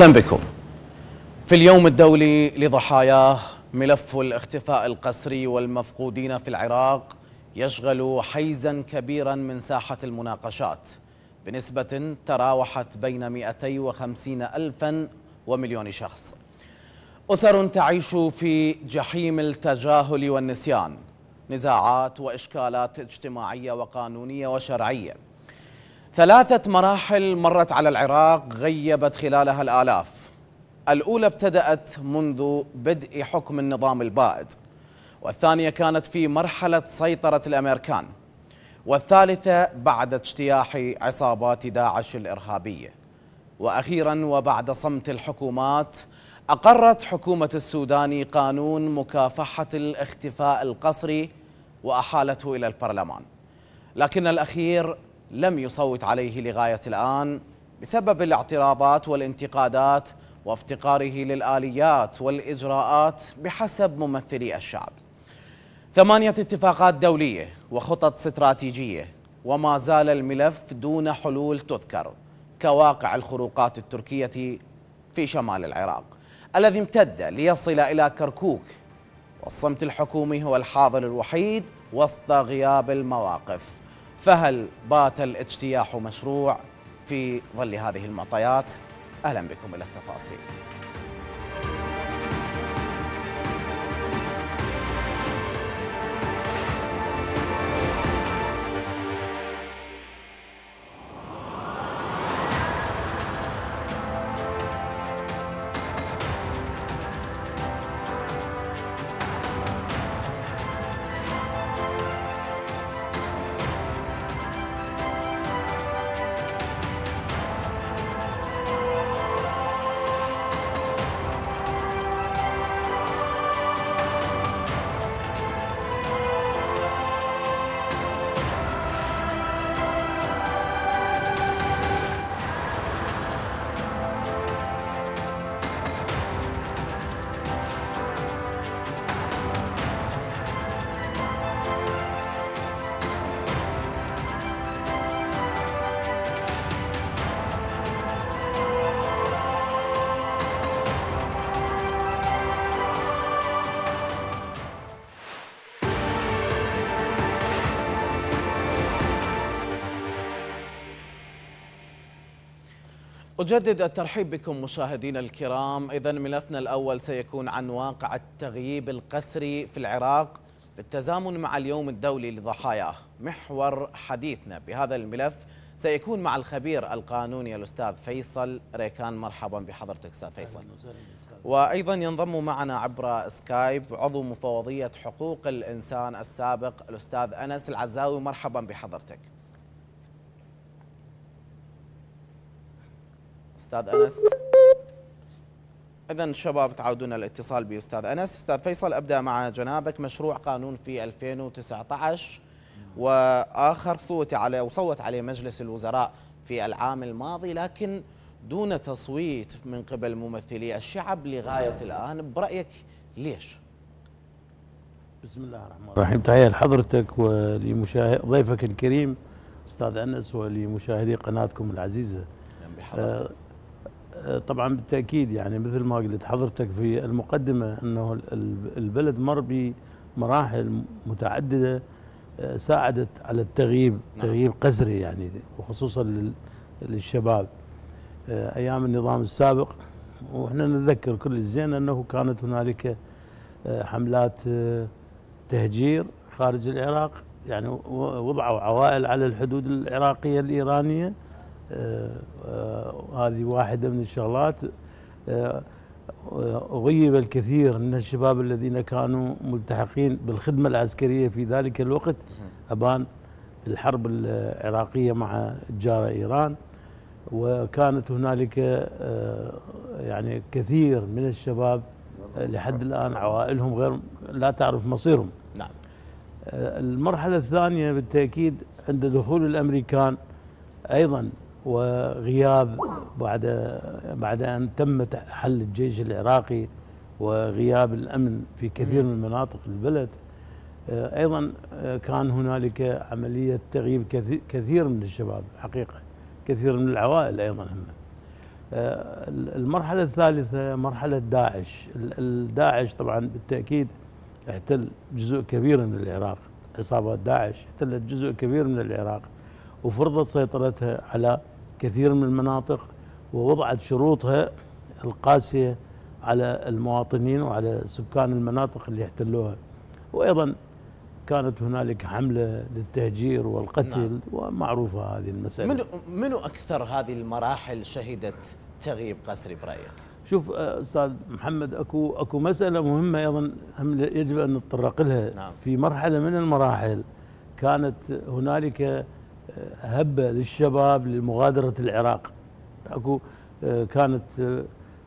أهلا بكم. في اليوم الدولي لضحاياه ملف الاختفاء القسري والمفقودين في العراق يشغل حيزا كبيرا من ساحة المناقشات. بنسبة تراوحت بين 250 ألفا ومليون شخص. أسر تعيش في جحيم التجاهل والنسيان. نزاعات وإشكالات اجتماعية وقانونية وشرعية. ثلاثة مراحل مرت على العراق غيبت خلالها الآلاف. الأولى ابتدأت منذ بدء حكم النظام البائد. والثانية كانت في مرحلة سيطرة الأمريكان. والثالثة بعد اجتياح عصابات داعش الإرهابية. وأخيرا وبعد صمت الحكومات أقرت حكومة السوداني قانون مكافحة الاختفاء القسري وأحالته إلى البرلمان. لكن الأخير لم يصوت عليه لغاية الآن بسبب الاعتراضات والانتقادات وافتقاره للآليات والإجراءات بحسب ممثلي الشعب. ثمانية اتفاقات دولية وخطط استراتيجية وما زال الملف دون حلول تذكر كواقع الخروقات التركية في شمال العراق الذي امتد ليصل إلى كركوك والصمت الحكومي هو الحاضر الوحيد وسط غياب المواقف. فهل بات الاجتياح مشروع في ظل هذه المعطيات؟ أهلا بكم إلى التفاصيل. أجدد الترحيب بكم مشاهدينا الكرام. إذا ملفنا الأول سيكون عن واقع التغييب القسري في العراق بالتزامن مع اليوم الدولي لضحاياه محور حديثنا بهذا الملف سيكون مع الخبير القانوني الأستاذ فيصل ريكان. مرحبا بحضرتك أستاذ فيصل. وأيضا ينضم معنا عبر سكايب عضو مفوضية حقوق الإنسان السابق الأستاذ أنس العزاوي. مرحبا بحضرتك. أستاذ أنس. اذا شباب تعودون الاتصال بأستاذ أنس. أستاذ فيصل أبدأ مع جنابك. مشروع قانون في 2019 وآخر صوت عليه وصوت عليه مجلس الوزراء في العام الماضي لكن دون تصويت من قبل ممثلي الشعب لغاية الآن. برأيك ليش؟ بسم الله الرحمن الرحيم. تحية لحضرتك ولمشاهد ضيفك الكريم أستاذ أنس ولمشاهدي قناتكم العزيزة. بحضرتك. طبعا بالتأكيد يعني مثل ما قلت حضرتك في المقدمة إنه البلد مر بمراحل متعددة ساعدت على التغييب نعم. تغييب قسري يعني وخصوصا للشباب أيام النظام السابق وإحنا نتذكر كل الزين أنه كانت هنالك حملات تهجير خارج العراق يعني وضعوا عوائل على الحدود العراقية الإيرانية هذه واحدة من الشغلات. غيب الكثير من الشباب الذين كانوا ملتحقين بالخدمة العسكرية في ذلك الوقت. أبان الحرب العراقية مع جارة إيران. وكانت هنالك يعني كثير من الشباب لحد الآن عوائلهم غير لا تعرف مصيرهم. نعم. المرحلة الثانية بالتأكيد عند دخول الأمريكان أيضا وغياب بعد بعد أن تم حل الجيش العراقي وغياب الأمن في كثير من مناطق البلد. أيضا كان هنالك عملية تغييب كثير من الشباب حقيقة كثير من العوائل أيضا هم. المرحلة الثالثة مرحلة داعش. الداعش طبعا بالتأكيد احتل جزء كبير من العراق. عصابات داعش احتلت جزء كبير من العراق وفرضت سيطرتها على كثير من المناطق ووضعت شروطها القاسية على المواطنين وعلى سكان المناطق اللي احتلوها وأيضا كانت هنالك حملة للتهجير والقتل نعم. ومعروفة هذه المسألة منو, منو أكثر هذه المراحل شهدت تغييب قسري برأيك؟ شوف آه، أستاذ محمد اكو أكو مسألة مهمة أيضا يجب أن نتطرق لها نعم. في مرحلة من المراحل كانت هنالك هبه للشباب لمغادرة العراق. أكو آه، كانت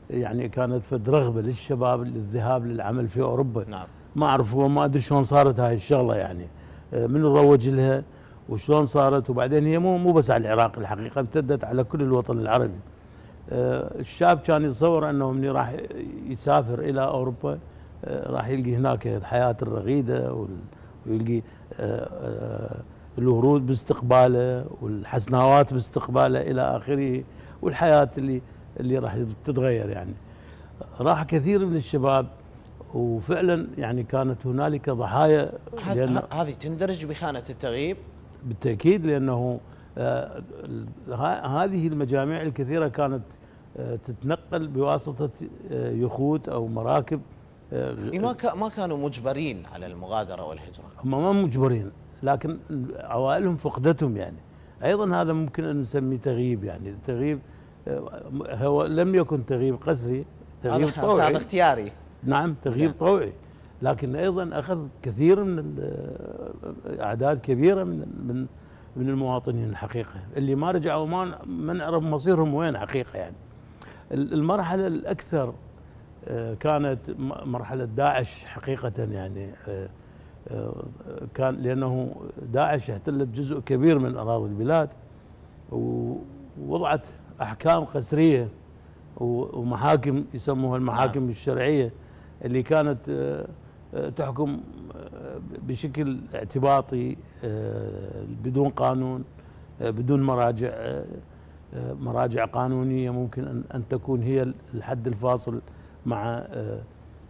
يعني كانت فد رغبة للشباب للذهاب للعمل في أوروبا. نعم. ما أعرف ما أدري شلون صارت هاي الشغلة يعني. من روج لها وشلون صارت وبعدين هي مو مو بس على العراق الحقيقة امتدت على كل الوطن العربي. آه، الشاب كان يتصور أنه من راح يسافر إلى أوروبا. آه، راح يلقي هناك الحياة الرغيدة ويلقي آه، الورود باستقباله والحسناوات باستقباله إلى آخره والحياة اللي اللي راح تتغير يعني. راح كثير من الشباب وفعلا يعني كانت هنالك ضحايا هذه تندرج بخانة التغييب؟ بالتأكيد لأنه آه، هذه المجاميع الكثيرة كانت آه، تتنقل بواسطة آه، يخوت أو مراكب إيه، ما ما كانوا مجبرين على المغادرة والهجرة. هم ما مجبرين. لكن عوائلهم فقدتهم يعني. أيضا هذا ممكن أن نسميه تغييب يعني. التغييب هو لم يكن تغييب قسري تغييب طوعي. هذا اختياري. نعم تغييب طوعي. لكن أيضا أخذ كثير من أعداد كبيرة من من من المواطنين الحقيقة. اللي ما رجعوا ما ما نعرف مصيرهم وين حقيقة يعني. المرحلة الأكثر آه، كانت مرحلة داعش حقيقة يعني آه، آه، كان لأنه داعش احتلت جزء كبير من أراضي البلاد ووضعت أحكام قسرية ومحاكم يسموها المحاكم نعم. الشرعية اللي كانت تحكم بشكل اعتباطي آه، بدون قانون آه، بدون مراجع آه، مراجع قانونية ممكن ان تكون هي الحد الفاصل مع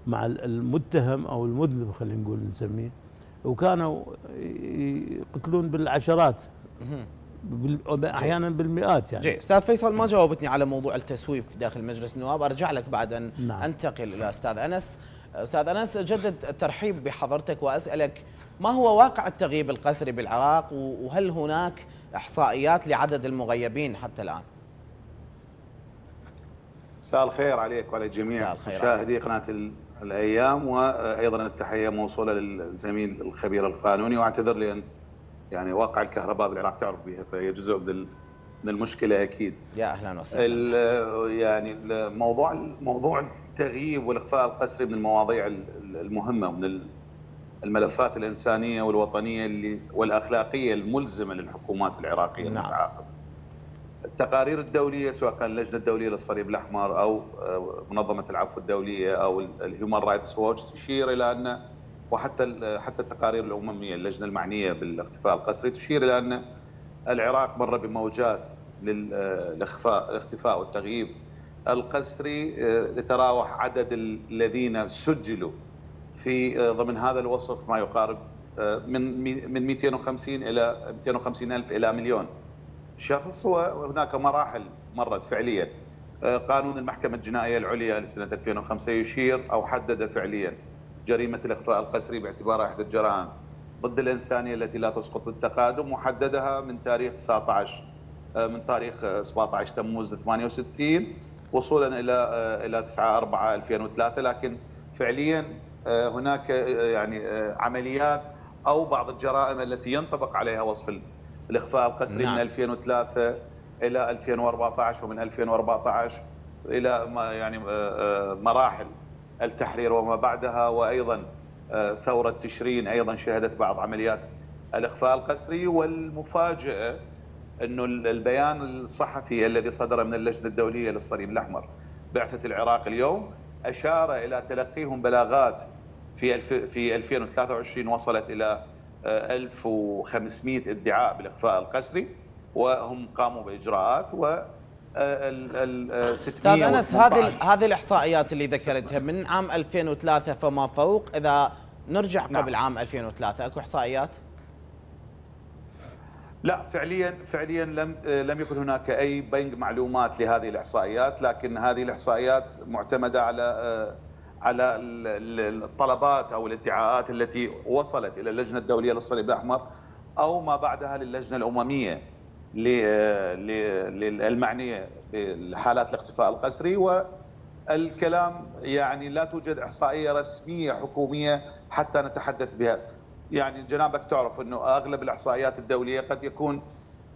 مع المتهم أو المذنب خلينا نقول نسميه وكانوا يقتلون بالعشرات أحيانا بالمئات يعني. جي أستاذ فيصل ما جاوبتني على موضوع التسويف داخل مجلس النواب أرجع لك بعد أن نعم. أنتقل إلى أستاذ أنس. أستاذ أنس اجدد الترحيب بحضرتك وأسألك ما هو واقع التغييب القسري بالعراق؟ وهل هناك إحصائيات لعدد المغيبين حتى الآن؟ مساء الخير عليك وعلى جميع مشاهدي قناة الأيام وأيضا التحية موصولة للزميل الخبير القانوني واعتذر لأن يعني واقع الكهرباء بالعراق تعرف بها فهي جزء من من المشكلة أكيد يا أهلا وسهلا يعني موضوع موضوع التغييب والإخفاء القسري من المواضيع المهمة ومن الملفات الإنسانية والوطنية اللي والأخلاقية الملزمة للحكومات العراقية نعم. المتعاقبه. التقارير الدولية سواء كان اللجنة الدولية للصليب الأحمر أو آه، منظمة العفو الدولية أو ال Human Rights Watch تشير إلى أن وحتى حتى التقارير الامميه اللجنة المعنية بالاختفاء القسري تشير إلى أن العراق مر بموجات للاخفاء الاختفاء والتغييب القسري آه، يتراوح عدد الذين سجلوا في آه، ضمن هذا الوصف ما يقارب آه، من من 250 إلى 250 ألف إلى مليون. شخص وهناك مراحل مرت فعليا. قانون المحكمة الجنائية العليا لسنة 2005 يشير أو حدد فعليا. جريمة الإخفاء القسري باعتبارها إحدى الجرائم ضد الإنسانية التي لا تسقط بالتقادم وحددها من تاريخ 19 من تاريخ 17 تموز 68 وصولا إلى إلى 9 4 2003 لكن فعليا آه، هناك آه، يعني آه، عمليات أو بعض الجرائم التي ينطبق عليها وصف الإخفاء القسري نعم. من 2003 إلى 2014 ومن 2014 إلى يعني مراحل التحرير وما بعدها وأيضا ثورة تشرين أيضا شهدت بعض عمليات الإخفاء القسري والمفاجاه إنه البيان الصحفي الذي صدر من اللجنة الدولية للصليب الأحمر بعثة العراق اليوم أشار إلى تلقيهم بلاغات في في 2023 وصلت إلى 1500 آه، ادعاء بالإخفاء القسري وهم قاموا بإجراءات و أستاذ أنس هذه هذه الإحصائيات اللي ذكرتها من عام 2003 فما فوق إذا نرجع نعم. قبل عام 2003 أكو إحصائيات؟ لا فعليا فعليا لم لم يكن هناك أي بنك معلومات لهذه الإحصائيات لكن هذه الإحصائيات معتمدة على على الطلبات أو الادعاءات التي وصلت إلى اللجنة الدولية للصليب الأحمر أو ما بعدها للجنة الأممية للمعنية بحالات الاختفاء القسري والكلام يعني لا توجد إحصائية رسمية حكومية حتى نتحدث بها. يعني جنابك تعرف إنه أغلب الإحصائيات الدولية قد يكون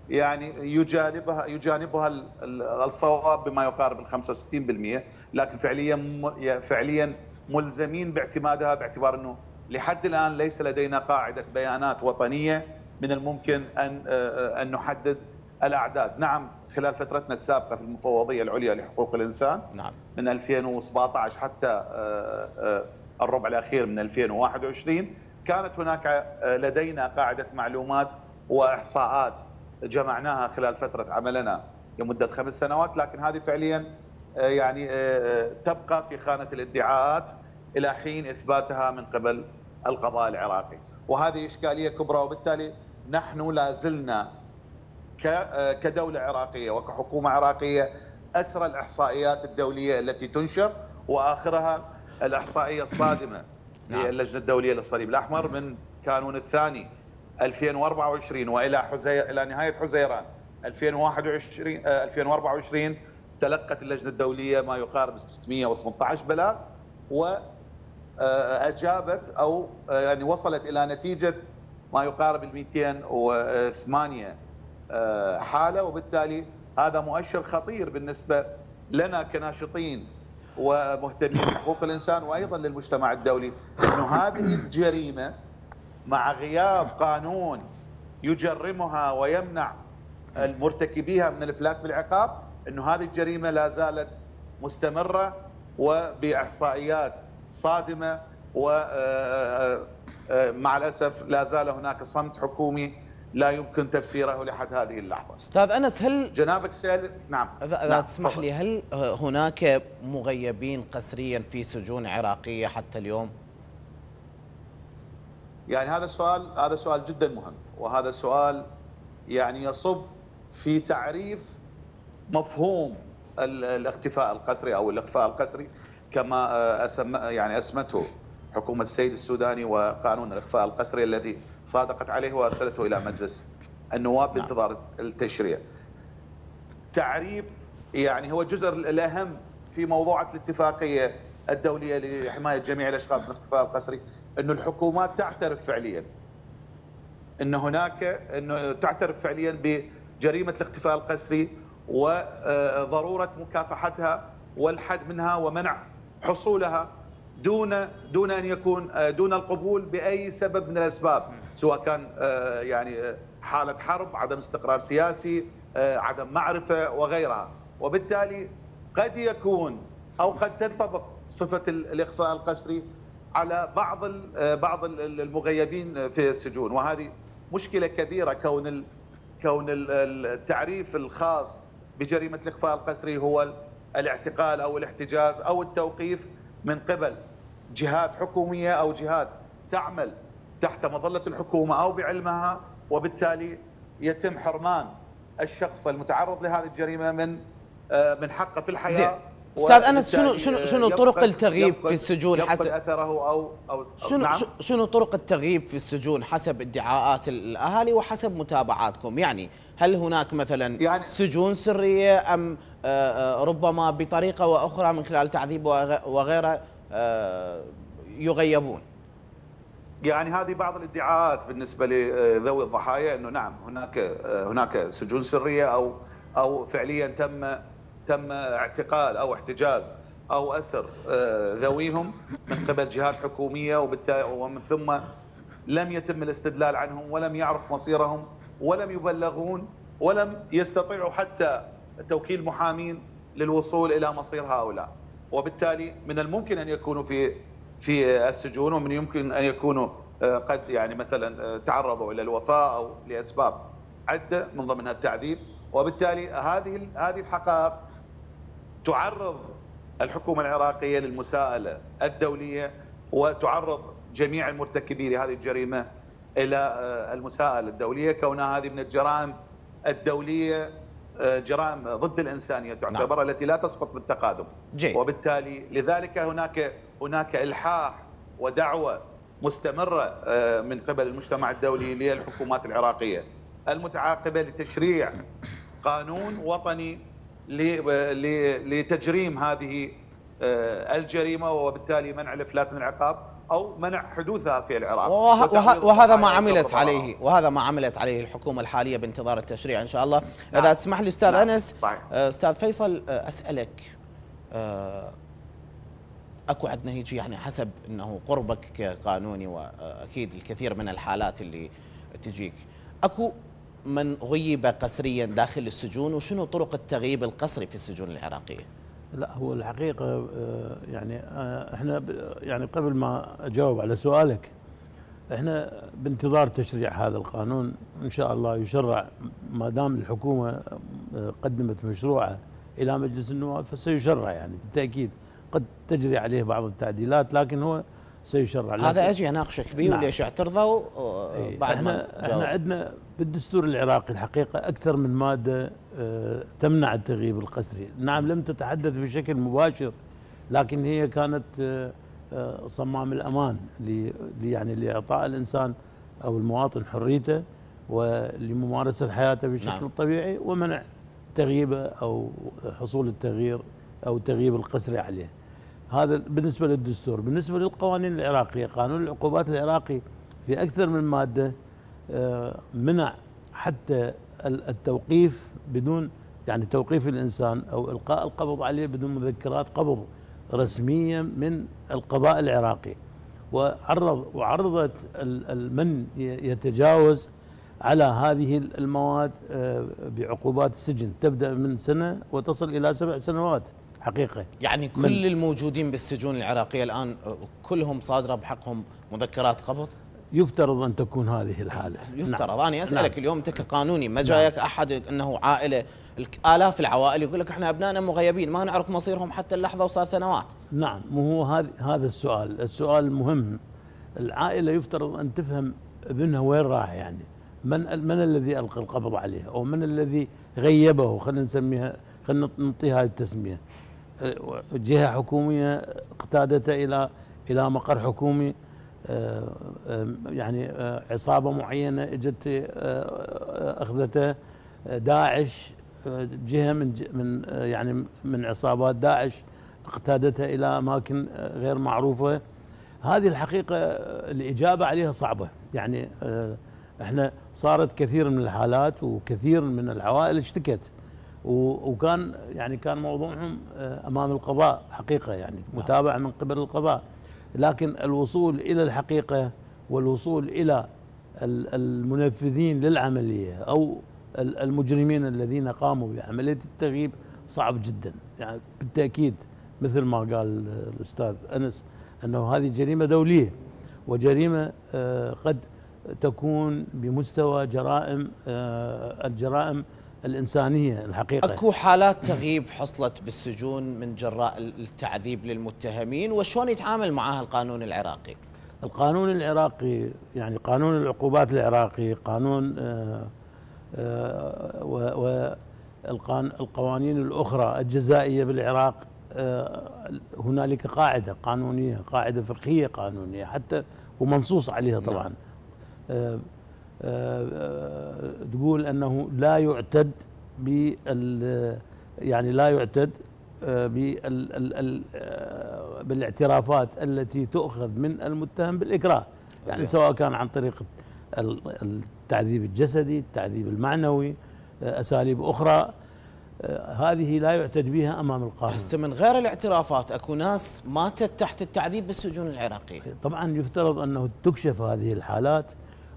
يعني يجانبها يجانبها الصواب بما يقارب ال 65% لكن فعليا فعليا ملزمين باعتمادها باعتبار إنه لحد الآن ليس لدينا قاعدة بيانات وطنية من الممكن أن أن نحدد الأعداد، نعم خلال فترتنا السابقة في المفوضية العليا لحقوق الإنسان نعم. من 2017 حتى الربع الأخير من 2021 كانت هناك لدينا قاعدة معلومات وإحصاءات جمعناها خلال فترة عملنا لمدة خمس سنوات لكن هذه فعليا يعني تبقى في خانة الادعاءات إلى حين إثباتها من قبل القضاء العراقي وهذه إشكالية كبرى وبالتالي نحن لا زلنا كدولة عراقية وكحكومة عراقية أسرى الإحصائيات الدولية التي تنشر وآخرها الإحصائية الصادمة نعم. للجنه الدولية للصليب الأحمر من كانون الثاني 2024 وإلى حزير إلى نهاية حزيران. 2021 2024 تلقت اللجنة الدولية ما يقارب 618 بلاغ واجابت أو يعني وصلت إلى نتيجة ما يقارب ال 208 حالة. وبالتالي هذا مؤشر خطير بالنسبة لنا كناشطين ومهتمين بحقوق الإنسان وأيضا للمجتمع الدولي إنه هذه الجريمة مع غياب قانون يجرمها ويمنع المرتكبيها من الافلات بالعقاب إنه هذه الجريمة لا زالت مستمرة وبإحصائيات صادمة ومع الأسف لا زال هناك صمت حكومي لا يمكن تفسيره لحد هذه اللحظة. أستاذ أنس هل جنابك سأل نعم اذا نعم. تسمح لي هل هناك مغيبين قسريا في سجون عراقية حتى اليوم؟ يعني هذا السؤال هذا سؤال جدا مهم وهذا سؤال يعني يصب في تعريف مفهوم الاختفاء القسري أو الإخفاء القسري كما أسم يعني أسمته حكومة السيد السوداني وقانون الإخفاء القسري الذي صادقت عليه وأرسلته إلى مجلس النواب نعم. بانتظار التشريع. تعريف يعني هو الجزء الأهم في موضوعة الاتفاقية الدولية لحماية جميع الأشخاص من الاختفاء القسري إنه الحكومات تعترف فعليا. إن هناك إنه تعترف فعليا بجريمة الاختفاء القسري وضرورة مكافحتها والحد منها ومنع حصولها دون دون أن يكون دون القبول بأي سبب من الأسباب سواء كان يعني حالة حرب، عدم استقرار سياسي، عدم معرفة وغيرها، وبالتالي قد يكون أو قد تنطبق صفة الإخفاء القسري على بعض بعض المغيبين في السجون. وهذه مشكلة كبيرة كون كون التعريف الخاص بجريمة الإخفاء القسري هو الاعتقال أو الاحتجاز أو التوقيف من قبل. جهات حكومية أو جهات تعمل تحت مظلة الحكومة أو بعلمها وبالتالي يتم حرمان الشخص المتعرض لهذه الجريمة من آه، من حقه في الحياة. زي. أستاذ أنس شنو شنو شنو طرق التغييب في السجون حسب اثره أو أو شنو نعم؟ شنو طرق التغييب في السجون حسب ادعاءات الأهالي وحسب متابعاتكم يعني هل هناك مثلا يعني سجون سرية أم آه، آه، ربما بطريقة وأخرى من خلال تعذيب وغيره آه، يغيبون يعني هذه بعض الادعاءات بالنسبة لذوي الضحايا إنه نعم هناك هناك سجون سرية أو أو فعليا تم تم اعتقال أو احتجاز أو أسر ذويهم من قبل جهات حكومية وبالتالي ومن ثم لم يتم الاستدلال عنهم ولم يعرف مصيرهم ولم يبلغون ولم يستطيعوا حتى توكيل محامين للوصول إلى مصير هؤلاء. وبالتالي من الممكن أن يكونوا في في السجون ومن يمكن أن يكونوا آه، قد يعني مثلا آه، تعرضوا إلى الوفاة أو لأسباب عدة من ضمنها التعذيب. وبالتالي هذه هذه الحقائق تعرض الحكومة العراقية للمساءلة الدولية وتعرض جميع المرتكبين لهذه الجريمة إلى آه، المساءلة الدولية كونها هذه من الجرائم الدولية آه، جرائم ضد الإنسانية تعتبر نعم. التي لا تسقط بالتقادم جي. وبالتالي لذلك هناك هناك إلحاح ودعوة مستمرة آه، من قبل المجتمع الدولي للحكومات العراقية المتعاقبة لتشريع قانون وطني لتجريم هذه آه، الجريمة وبالتالي منع الافلات من العقاب أو منع حدوثها في العراق وه وهذا ما عملت عليه وهذا ما عملت عليه الحكومة الحالية بانتظار التشريع إن شاء الله نعم. إذا تسمح لي أستاذ نعم. أنس صحيح. آه، أستاذ فيصل أسألك أكو عندنا هيك يعني حسب إنه قربك كقانوني وأكيد الكثير من الحالات اللي تجيك أكو من غيب قسريا داخل السجون وشنو طرق التغييب القسري في السجون العراقية؟ لا هو الحقيقة آه، يعني آه، إحنا يعني قبل ما أجاوب على سؤالك إحنا بانتظار تشريع هذا القانون إن شاء الله يشرع ما دام الحكومة آه، قدمت مشروعه إلى مجلس النواب فسيشرع يعني بالتأكيد قد تجري عليه بعض التعديلات لكن هو سيشرع هذا أجي اناقشك به نعم. وليش اعترضوا إيه، بعد إحنا ما إحنا عندنا بالدستور العراقي الحقيقة أكثر من مادة آه تمنع التغييب القسري، نعم لم تتحدث بشكل مباشر لكن هي كانت آه, آه، صمام الأمان يعني لإعطاء الإنسان أو المواطن حريته ولممارسة حياته بشكل نعم. طبيعي ومنع تغييبه أو حصول التغيير أو التغييب القسري عليه. هذا بالنسبة للدستور، بالنسبة للقوانين العراقية، قانون العقوبات العراقي في أكثر من مادة آه، منع حتى التوقيف بدون يعني توقيف الإنسان أو إلقاء القبض عليه بدون مذكرات قبض رسمية من القضاء العراقي. وعرض وعرضت من يتجاوز على هذه المواد آه، بعقوبات السجن. تبدأ من سنة وتصل إلى سبع سنوات. حقيقه يعني كل الموجودين بالسجون العراقية الآن كلهم صادرة بحقهم مذكرات قبض؟ يفترض أن تكون هذه الحالة. يفترض. نعم. أنا أسألك نعم. اليوم أنت كقانوني ما جايك نعم. أحد أنه عائلة آلاف العوائل يقول لك إحنا أبنائنا مغيبين ما نعرف مصيرهم حتى اللحظة وصار سنوات. نعم مو هو هذا هذا السؤال. السؤال المهم العائلة يفترض أن تفهم ابنها وين راح يعني. من من الذي ألقى القبض عليه؟ أو من الذي غيبه؟ خلينا نسميها خلينا نعطيها التسمية. جهة حكومية اقتادته إلى إلى مقر حكومي آه، آه، يعني آه، عصابة معينة إجت أخذته داعش جهة من من يعني من عصابات داعش اقتادتها إلى أماكن غير معروفة. هذه الحقيقة الإجابة عليها صعبة. يعني إحنا صارت كثير من الحالات وكثير من العوائل اشتكت. وكان يعني كان موضوعهم آه، أمام القضاء حقيقة يعني متابعة من قبل القضاء. لكن الوصول إلى الحقيقة والوصول إلى المنفذين للعملية أو المجرمين الذين قاموا بعملية التغييب صعب جدا. يعني بالتأكيد مثل ما قال الأستاذ أنس أنه هذه جريمة دولية وجريمة آه، قد تكون بمستوى جرائم آه، الجرائم الإنسانية الحقيقة. أكو حالات تغييب حصلت بالسجون من جراء التعذيب للمتهمين وشلون يتعامل معها القانون العراقي؟ القانون العراقي يعني قانون العقوبات العراقي قانون آه، آه، والقوانين الأخرى الجزائية بالعراق آه، هنالك قاعدة قانونية قاعدة فقهية قانونية حتى ومنصوص عليها طبعا. نعم. تقول أنه لا يعتد بال يعني لا يعتد آه، آه، بالاعترافات التي تؤخذ من المتهم بالإكراه. يعني سواء كان عن طريق التعذيب الجسدي التعذيب المعنوي آه، أساليب أخرى هذه لا يعتد بها أمام القانون. هسه من غير الاعترافات أكو ناس ماتت تحت التعذيب بالسجون العراقية. طبعا يفترض أنه تكشف هذه الحالات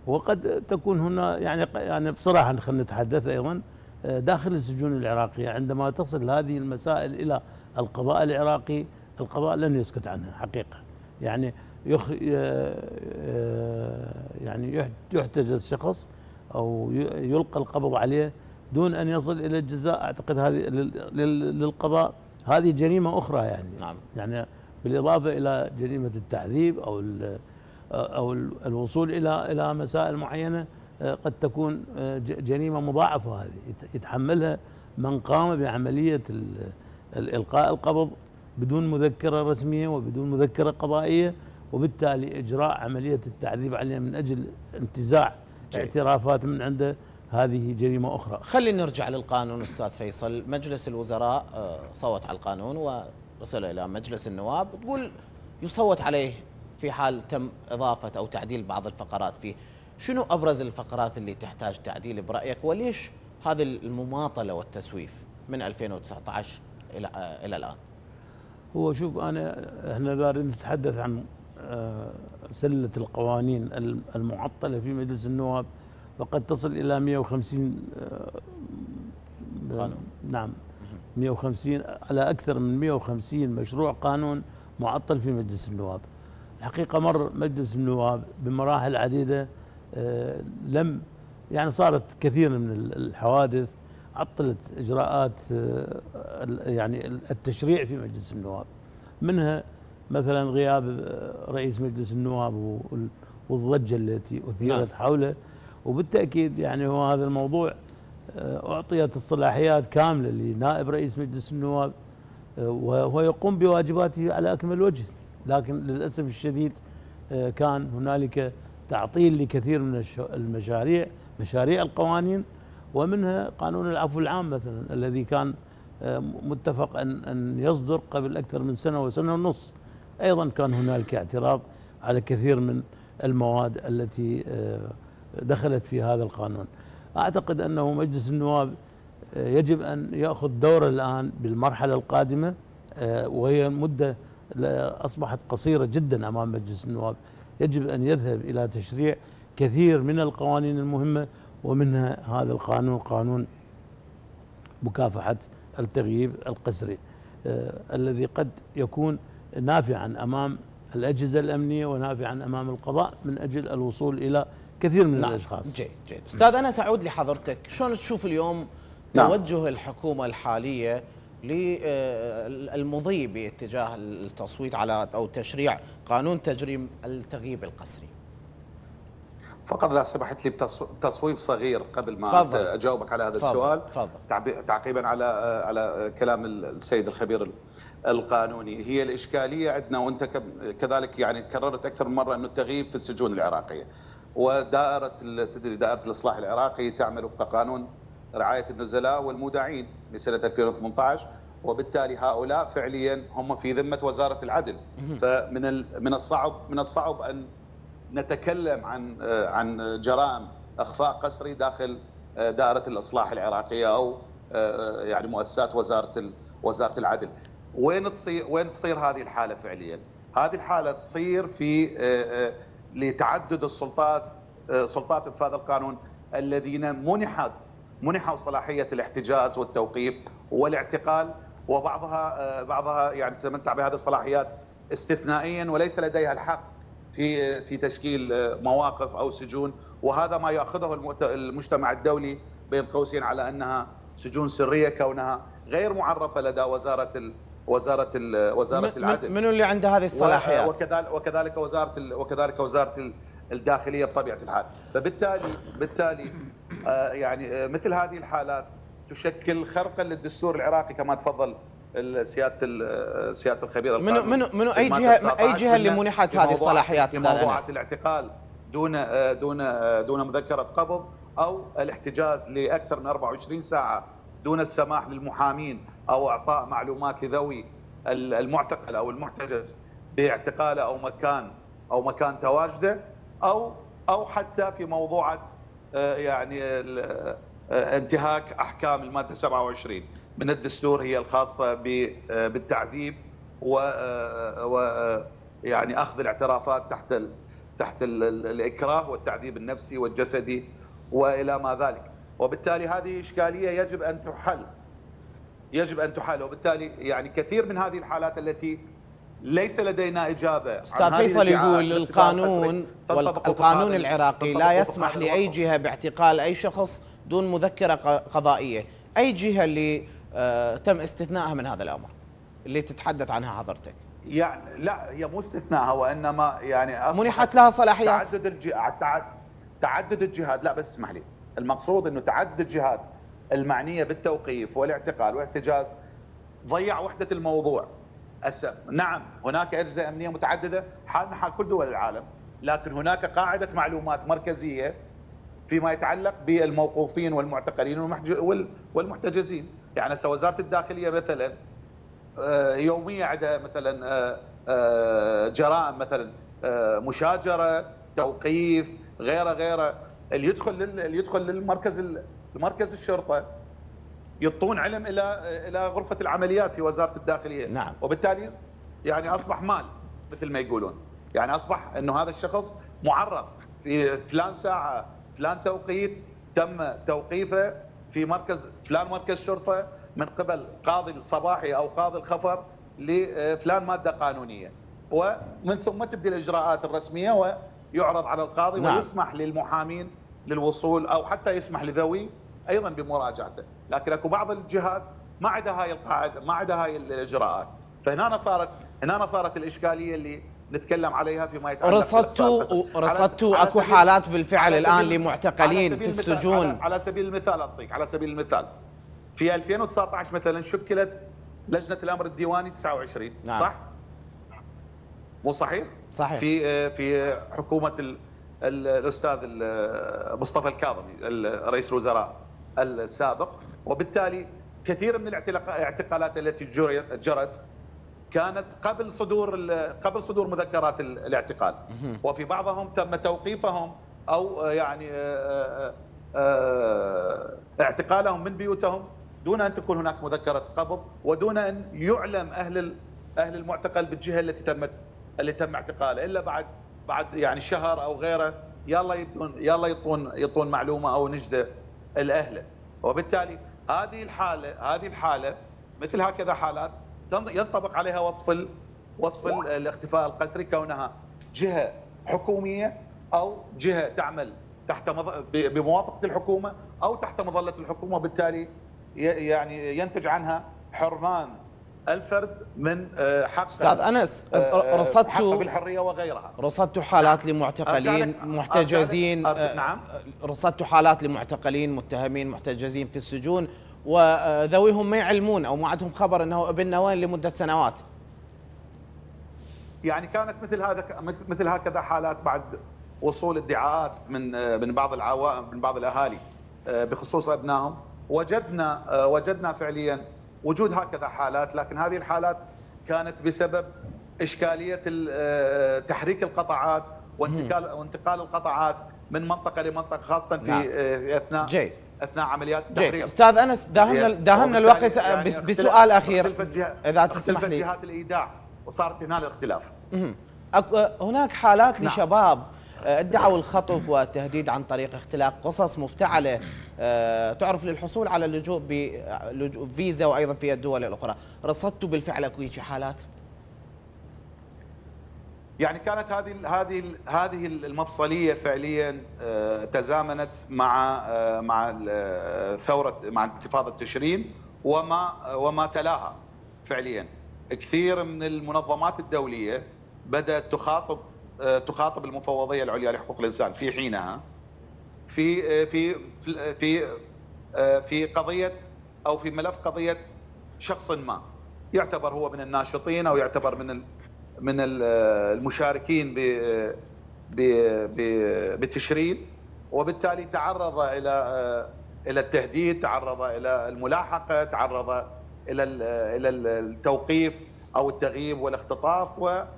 وقد تكون هنا يعني يعني بصراحة خلينا نتحدث أيضا آه، داخل السجون العراقية عندما تصل هذه المسائل إلى القضاء العراقي القضاء لن يسكت عنها حقيقة. يعني يخ يعني يحتجز شخص أو يلقى القبض عليه دون أن يصل إلى الجزاء. أعتقد هذه للقضاء هذه جريمة أخرى يعني. نعم. يعني بالإضافة إلى جريمة التعذيب أو أو الوصول إلى إلى مسائل معينة آه، قد تكون آه، جريمة مضاعفة هذه. يتحملها من قام بعملية الإلقاء القبض بدون مذكرة رسمية وبدون مذكرة قضائية وبالتالي إجراء عملية التعذيب عليه من أجل انتزاع اعترافات من عنده هذه جريمة أخرى. خلينا نرجع للقانون أستاذ فيصل، مجلس الوزراء آه، صوت على القانون ووصل إلى مجلس النواب تقول يصوت عليه في حال تم إضافة أو تعديل بعض الفقرات فيه. شنو أبرز الفقرات اللي تحتاج تعديل برأيك؟ وليش هذه المماطلة والتسويف من 2019 إلى آه، إلى الآن؟ هو شوف أنا إحنا دارين نتحدث عن آه، سلة القوانين المعطلة في مجلس النواب وقد تصل إلى 150 آه، قانون. نعم. 150 على أكثر من 150 مشروع قانون معطل في مجلس النواب. الحقيقة مر مجلس النواب بمراحل عديدة آه، لم يعني صارت كثير من الحوادث عطلت إجراءات يعني التشريع في مجلس النواب. منها مثلا غياب رئيس مجلس النواب والضجة التي أثيرت نعم. حوله. وبالتأكيد يعني هو هذا الموضوع آه، أعطيت الصلاحيات كاملة لنائب رئيس مجلس النواب آه، وهو يقوم بواجباته على أكمل وجه. لكن للأسف الشديد آه، كان هنالك تعطيل لكثير من المشاريع مشاريع القوانين ومنها قانون العفو العام مثلا الذي كان متفق أن أن يصدر قبل أكثر من سنة وسنة ونص. أيضا كان هنالك اعتراض على كثير من المواد التي دخلت في هذا القانون. أعتقد أنه مجلس النواب آه، يجب أن يأخذ دوره الآن بالمرحلة القادمة آه، وهي مدة أصبحت قصيرة جدا أمام مجلس النواب يجب أن يذهب إلى تشريع كثير من القوانين المهمة ومنها هذا القانون قانون مكافحة التغييب القسري آه الذي قد يكون نافعا أمام الأجهزة الأمنية ونافعا أمام القضاء من أجل الوصول إلى كثير من نعم. الأشخاص جيد جيد أستاذ أنا سأعود لحضرتك شلون تشوف اليوم نعم. توجه الحكومة الحالية للمضي باتجاه التصويت على أو تشريع قانون تجريم التغييب القسري فقط إذا سمحت لي بتصويب صغير قبل ما فضل. أجاوبك على هذا فضل. السؤال فضل. تعقيبا على على كلام السيد الخبير القانوني هي الإشكالية عندنا وأنت كذلك يعني كررت أكثر من مرة انه التغييب في السجون العراقية ودائرة تدري دائرة الإصلاح العراقي تعمل وفق قانون رعاية النزلاء والمودعين لسنة 2018 وبالتالي هؤلاء فعليا هم في ذمة وزارة العدل. فمن من الصعب من الصعب أن نتكلم عن عن جرائم أخفاء قسري داخل دائرة الإصلاح العراقية أو يعني مؤسسات وزارة وزارة العدل. وين تصير وين تصير هذه الحالة فعليا؟ هذه الحالة تصير في لتعدد السلطات آه، سلطات إنفاذ القانون الذين منحت منحوا صلاحية الاحتجاز والتوقيف والاعتقال وبعضها آه، بعضها يعني تتمتع بهذه الصلاحيات استثنائيا وليس لديها الحق في آه، في تشكيل مواقف أو سجون. وهذا ما ياخذه المجتمع الدولي بين قوسين على أنها سجون سرية كونها غير معرفة لدى وزارة وزارة وزارة العدل. منو اللي عنده هذه الصلاحيات؟ وكذلك وكذلك وزارة وكذلك وزارة الداخلية بطبيعة الحال. فبالتالي بالتالي آه، يعني آه، مثل هذه الحالات تشكل خرقا للدستور العراقي كما تفضل سيادة آه، سيادة الخبير منو منو منو أي جهه أي جهة اللي منحت هذه الصلاحيات في موضوعات الاعتقال دون دون دون مذكرة قبض أو الاحتجاز لأكثر من 24 ساعة دون السماح للمحامين أو إعطاء معلومات لذوي المعتقل أو المحتجز باعتقاله أو مكان أو مكان تواجده أو أو حتى في موضوعة آه، يعني آه، انتهاك أحكام المادة 27 من الدستور هي الخاصة آه، بالتعذيب و يعني أخذ الاعترافات تحت تحت الإكراه والتعذيب النفسي والجسدي وإلى ما ذلك. وبالتالي هذه إشكالية يجب أن تحل. يجب أن تحل. وبالتالي يعني كثير من هذه الحالات التي ليس لدينا إجابة أستاذ فيصل يقول القانون والقانون العراقي لا يسمح لأي جهة باعتقال أي شخص دون مذكرة قضائية. أي جهة اللي آه، تم استثنائها من هذا الأمر؟ اللي تتحدث عنها حضرتك. يعني لا هي مو استثنائها وإنما يعني منحت لها صلاحيات. تعدد الجهات تعدد الجهات. لا بس اسمح لي. المقصود إنه تعدد الجهات المعنية بالتوقيف والاعتقال والاحتجاز ضيع وحدة الموضوع. نعم هناك اجهزه أمنية متعددة حالنا حال كل دول العالم لكن هناك قاعدة معلومات مركزية فيما يتعلق بالموقوفين والمعتقلين والمحتجزين. يعني هسه وزارة الداخلية مثلا آه، يوميا عندها مثلا آه، آه، جرائم مثلا مشاجرة توقيف غيره غيره اللي يدخل اللي يدخل للمركز المركز الشرطة. يطون علم إلى إلى غرفة العمليات في وزارة الداخلية. نعم. وبالتالي يعني أصبح مال مثل ما يقولون. يعني أصبح إنه هذا الشخص معرف في فلان ساعة فلان توقيت تم توقيفه في مركز فلان مركز شرطة من قبل قاضي الصباحي أو قاضي الخفر لفلان مادة قانونية. ومن ثم تبدي الإجراءات الرسمية ويعرض على القاضي نعم. ويسمح للمحامين للوصول أو حتى يسمح لذوي أيضا بمراجعته، لكن أكو بعض الجهات ما عندها هاي القاعدة ما عندها هاي الإجراءات، فهنا صارت هنا صارت الإشكالية اللي نتكلم عليها فيما يتعلق رصدتوا رصدتوا أكو حالات بالفعل الآن لمعتقلين في السجون. على, على سبيل المثال أعطيك على سبيل المثال. في 2019 مثلا شكلت لجنة الأمر الديواني 29 نعم. صح؟ مو صحيح؟ صحيح. في في حكومة ال الأستاذ مصطفى الكاظمي رئيس الوزراء. السابق. وبالتالي كثير من الاعتقالات التي جرت كانت قبل صدور قبل صدور مذكرات الاعتقال. وفي بعضهم تم توقيفهم أو يعني آه، آه، آه، اعتقالهم من بيوتهم دون أن تكون هناك مذكرة قبض ودون أن يعلم أهل أهل المعتقل بالجهة التي تمت اللي تم اعتقاله. إلا بعد بعد يعني شهر أو غيره يلا يبدون يلا يطون يطون معلومة أو نجدة الاهله وبالتالي هذه الحالة هذه الحالة مثل هكذا حالات ينطبق عليها وصف وصف الاختفاء القسري كونها جهة حكومية أو جهة تعمل تحت بموافقة الحكومة أو تحت مظلة الحكومة. وبالتالي يعني ينتج عنها حرمان الفرد من آه، حق أستاذ أنس آه، رصدتوا بالحرية وغيرها. رصدتوا حالات نعم. لمعتقلين محتجزين آه، نعم. رصدتوا حالات لمعتقلين متهمين محتجزين في السجون وذويهم ما يعلمون أو ما عندهم خبر إنه ابننا وين لمدة سنوات. يعني كانت مثل هذا مثل هكذا حالات بعد وصول ادعاءات من من بعض العوائم من بعض الأهالي بخصوص أبنائهم. وجدنا وجدنا فعليا وجود هكذا حالات لكن هذه الحالات كانت بسبب إشكالية آه، تحريك القطعات وانتقال وانتقال القطعات من منطقة لمنطقة خاصة في نعم. آه، اثناء جيد. أثناء عمليات التحرير. أستاذ أنس داهمنا داهمنا الوقت يعني بسؤال أخير. إذا تسمح لي. جهات الإيداع وصارت هنا الاختلاف. هناك حالات نعم. لشباب ادعوا الخطف والتهديد عن طريق اختلاق قصص مفتعلة آه، تعرف للحصول على اللجوء بفيزا وأيضا في الدول الأخرى، رصدتوا بالفعل أكو حالات؟ يعني كانت هذه هذه هذه المفصلية فعليا آه، تزامنت مع آه، مع ثورة مع انتفاضة تشرين وما وما تلاها فعليا كثير من المنظمات الدولية بدأت تخاطب تخاطب المفوضية العليا لحقوق الإنسان في حينها في آه، في في آه، في قضية أو في ملف قضية شخص ما. يعتبر هو من الناشطين أو يعتبر من من المشاركين بتشرين وبالتالي تعرض إلى إلى التهديد تعرض إلى الملاحقة تعرض إلى إلى التوقيف أو التغييب والاختطاف و آه،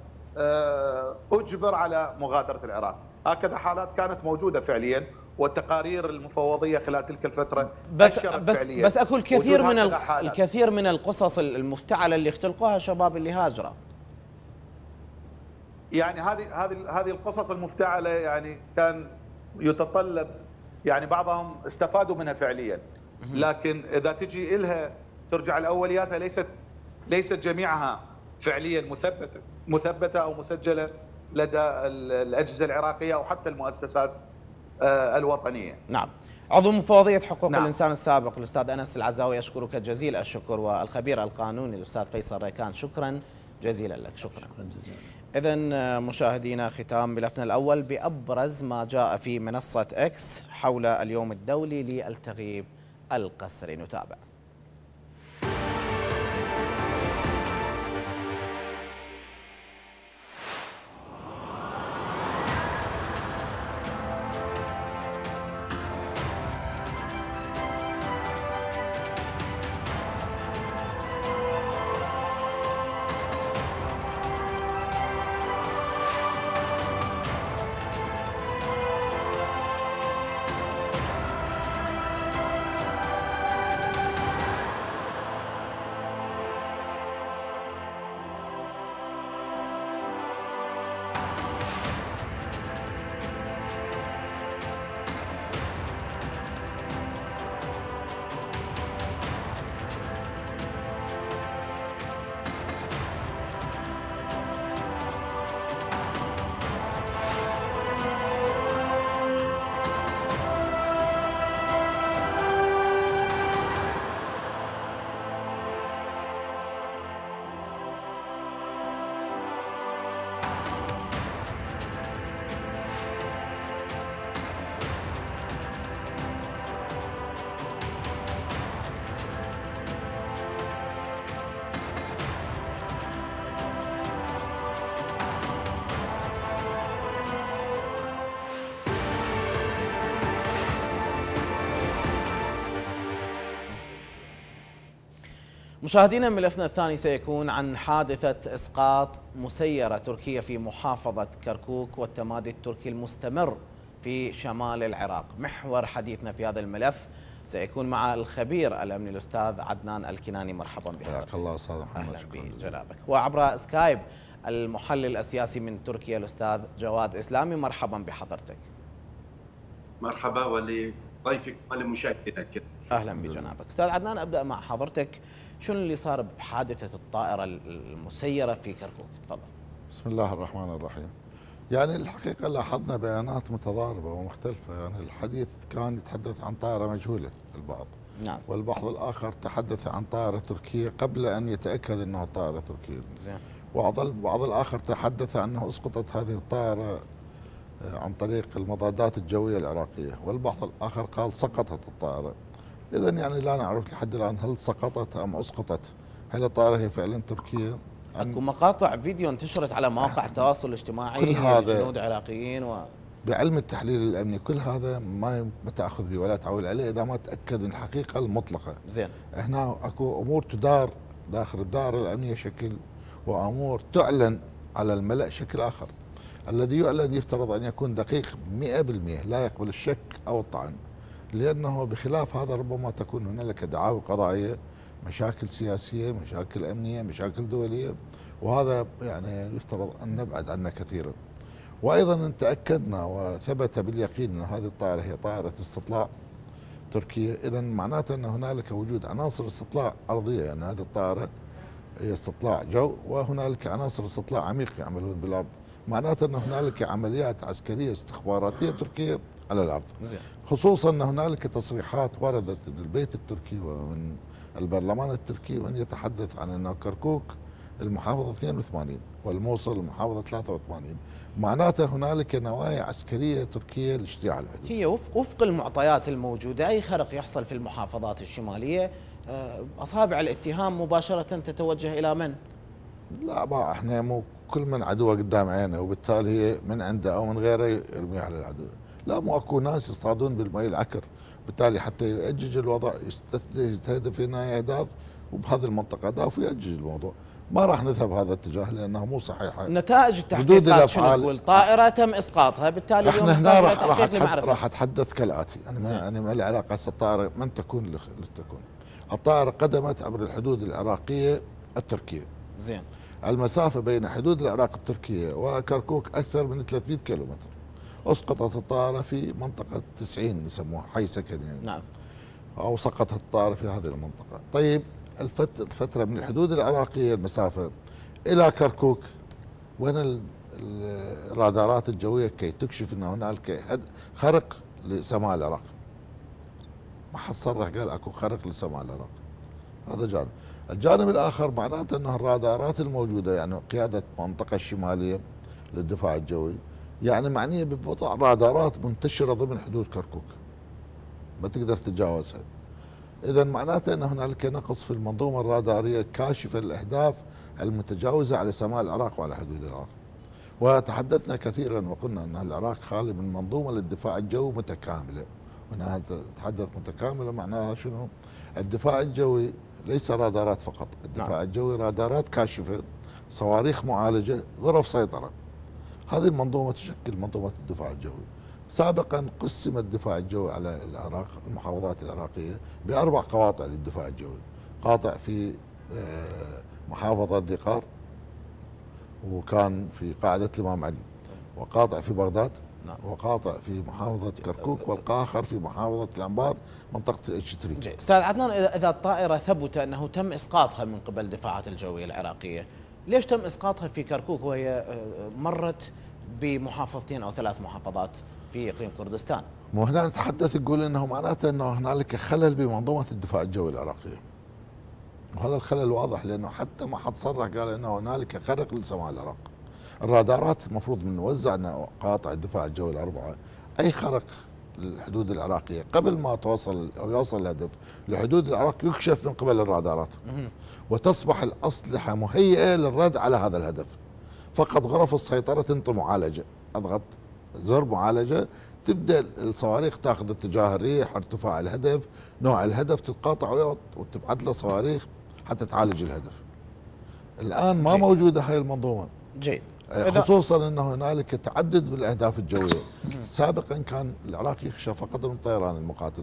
أجبر على مغادرة العراق. هكذا حالات كانت موجودة فعليا والتقارير المفوضية خلال تلك الفترة بس بس فعليا. بس اكو الكثير من الكثير من القصص المفتعلة اللي اختلقوها شباب اللي هاجروا. يعني هذه هذه هذه القصص المفتعلة يعني كان يتطلب يعني بعضهم استفادوا منها فعليا. لكن إذا تجي إلها ترجع الاولياتها ليست ليست جميعها فعليا مثبتة. مثبتة أو مسجلة لدى الأجهزة العراقية أو حتى المؤسسات آه، الوطنية. نعم. عضو مفوضية حقوق نعم. الإنسان السابق الأستاذ أنس العزاوي أشكرك جزيل الشكر والخبير القانوني الأستاذ فيصل ريكان شكرا جزيلا لك شكرا إذا مشاهدينا ختام ملفنا الأول بأبرز ما جاء في منصة إكس حول اليوم الدولي للتغييب القسري نتابع مشاهدينا ملفنا الثاني سيكون عن حادثة إسقاط مسيرة تركية في محافظة كركوك والتمادي التركي المستمر في شمال العراق. محور حديثنا في هذا الملف سيكون مع الخبير الأمني الأستاذ عدنان الكناني. مرحبا بك حياك الله أستاذ محمد أهلا بجنابك وعبر سكايب المحلل السياسي من تركيا الأستاذ جواد إسلامي. مرحبا بحضرتك. مرحبا ولضيفك ولمشاهدينا الكرام. أهلا بجنابك. أستاذ عدنان أبدأ مع حضرتك. شنو اللي صار بحادثة الطائرة المسيرة في كركوك؟ تفضل. بسم الله الرحمن الرحيم. يعني الحقيقة لاحظنا بيانات متضاربة ومختلفة. يعني الحديث كان يتحدث عن طائرة مجهولة البعض. نعم. والبعض الآخر تحدث عن طائرة تركية قبل أن يتأكد إنها طائرة تركية. زين. وبعض البعض الآخر تحدث انه أسقطت هذه الطائرة آه، عن طريق المضادات الجوية العراقية. والبعض الآخر قال سقطت الطائرة. إذا يعني لا نعرف لحد الآن هل سقطت أم أسقطت. هل الطائرة هي فعلا تركية؟ أكو مقاطع فيديو انتشرت على مواقع التواصل الاجتماعي كل هذا- لجنود عراقيين و... بعلم التحليل الأمني كل هذا ما ما تاخذ به ولا تعول عليه إذا ما تأكد من الحقيقة المطلقة. زين. هنا أكو أمور تدار داخل الدائرة الأمنية شكل وأمور تعلن على الملأ شكل آخر. الذي يعلن يفترض أن يكون دقيق 100% لا يقبل الشك أو الطعن. لأنه بخلاف هذا ربما تكون هنالك دعاوى قضائية مشاكل سياسية مشاكل أمنية مشاكل دولية وهذا يعني يفترض أن نبعد عنه كثيرا. وأيضا إن تأكدنا وثبت باليقين أن هذه الطائرة هي طائرة استطلاع تركيا اذا معناته أن هنالك وجود عناصر استطلاع أرضية يعني هذه الطائرة هي استطلاع جو وهنالك عناصر استطلاع عميق يعملون بالأرض. معناته أن هنالك عمليات عسكرية استخباراتية تركية على الأرض. زين. خصوصا إن هنالك تصريحات وردت من البيت التركي ومن البرلمان التركي وان يتحدث عن إن كركوك المحافظة 82 والموصل المحافظة 83 معناته هنالك نوايا عسكرية تركية لاجتياح الحدود هي وفق, المعطيات الموجودة أي خرق يحصل في المحافظات الشمالية آه، أصابع الاتهام مباشرة تتوجه إلى من؟ لا ما إحنا مو كل من عدوه قدام عينه وبالتالي هي من عنده أو من غيره يرميها على العدو. لا مو أكو ناس يصطادون بالماء العكر. بالتالي حتى يأجج الوضع يستهدف هنا اهداف وبهذه المنطقة اهداف ويأجج الموضوع. ما راح نذهب هذا الاتجاه لأنه مو صحيحة. نتائج التحقيقات شنو. تقول؟ طائرة تم إسقاطها بالتالي إحنا هنا راح راح تحقيق أتحد- لمعرفة. راح أتحدث كالآتي. أنا. ما أنا ما لي علاقة هسه الطائرة من تكون لتكون. الطائرة قدمت عبر الحدود العراقية التركية. زين. المسافة بين حدود العراق التركية وكركوك أكثر من 300 كيلومتر. أسقطت الطائرة في منطقة 90 يسموها حي سكن يعني. نعم. أو سقطت الطائرة في هذه المنطقة. طيب الفت- الفترة من الحدود العراقية المسافة إلى كركوك وين ال- ال- الرادارات الجوية كي تكشف أن هنالك خرق لسماء العراق؟ ما حد صرح قال أكو خرق لسماء العراق. هذا جانب. الجانب الآخر معناته إنه الرادارات الموجودة يعني قيادة المنطقة الشمالية للدفاع الجوي يعني معنيه بوضع رادارات منتشرة ضمن حدود كركوك ما تقدر تتجاوزها اذا معناته إن هنالك نقص في المنظومة الرادارية كاشفة للأهداف المتجاوزة على سماء العراق وعلى حدود العراق وتحدثنا كثيرا وقلنا إن العراق خالي من منظومة للدفاع الجوي متكاملة هنا تتحدث متكاملة معناها شنو؟ الدفاع الجوي ليس رادارات فقط، الدفاع نعم. الجوي رادارات كاشفة صواريخ معالجة غرف سيطرة. هذه المنظومة تشكل منظومة الدفاع الجوي. سابقا قسم الدفاع الجوي على العراق المحافظات العراقية بأربع قواطع للدفاع الجوي. قاطع في آه، محافظة دقار وكان في قاعدة الإمام علي وقاطع في بغداد نعم. وقاطع في محافظة كركوك والآخر في محافظة الأنبار منطقة اتش 3 أستاذ عدنان إذا الطائرة ثبت أنه تم إسقاطها من قبل الدفاعات الجوية العراقية ليش تم إسقاطها في كركوك وهي آه، مرت بمحافظتين أو ثلاث محافظات في إقليم كردستان؟ مو هنا نتحدث يقول أنه معناته أنه هنالك خلل بمنظومة الدفاع الجوي العراقية. وهذا الخلل واضح لأنه حتى ما حد صرح قال أنه هنالك خرق لسماء العراق. الرادارات المفروض من نوزع قاطع الدفاع الجوي الأربعة أي خرق للحدود العراقية. قبل ما توصل أو يوصل الهدف لحدود العراق يكشف من قبل الرادارات. وتصبح الأسلحة مهيئة للرد على هذا الهدف. فقط غرف السيطرة تنطي معالجة. أضغط زر معالجة. تبدأ الصواريخ تاخذ اتجاه الريح ارتفاع الهدف نوع الهدف تتقاطع وتبعث له صواريخ حتى تعالج الهدف. الآن ما جيد. موجودة هاي المنظومة. جيد. خصوصا إنه هنالك تعدد بالأهداف الجوية. سابقا كان العراق يخشى فقط من طيران المقاتل.